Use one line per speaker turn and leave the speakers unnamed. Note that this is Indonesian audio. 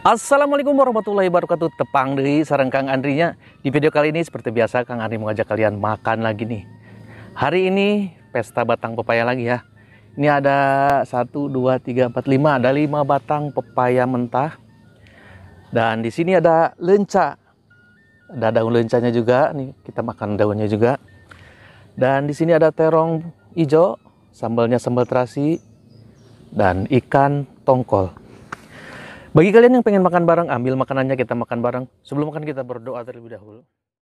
Assalamualaikum warahmatullahi wabarakatuh. Tepang dari sarang Kang Andrinya. Di video kali ini seperti biasa Kang Andri mengajak kalian makan lagi nih. Hari ini pesta batang pepaya lagi ya. Ini ada 1, 2, 3, 4, 5 Ada 5 batang pepaya mentah. Dan di sini ada lenca. Ada daun lencanya juga. Nih kita makan daunnya juga. Dan di sini ada terong hijau Sambalnya sambal terasi Dan ikan tongkol bagi kalian yang pengen makan bareng, ambil makanannya kita makan bareng. Sebelum makan kita berdoa terlebih dahulu.